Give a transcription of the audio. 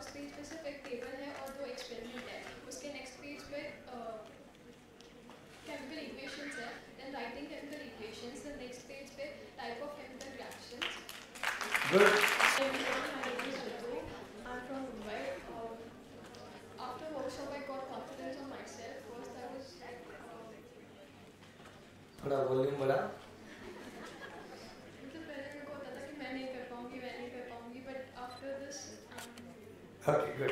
उस पेज पे सिर्फ़ एक टेबल है और दो एक्सपेरिमेंट है उसके नेक्स्ट पेज पे केमिकल इक्वेशंस है then writing chemical equations the next page पे type of chemical reactions After workshop, थोड़ा वॉल्यूम बढ़ा। Okay, good.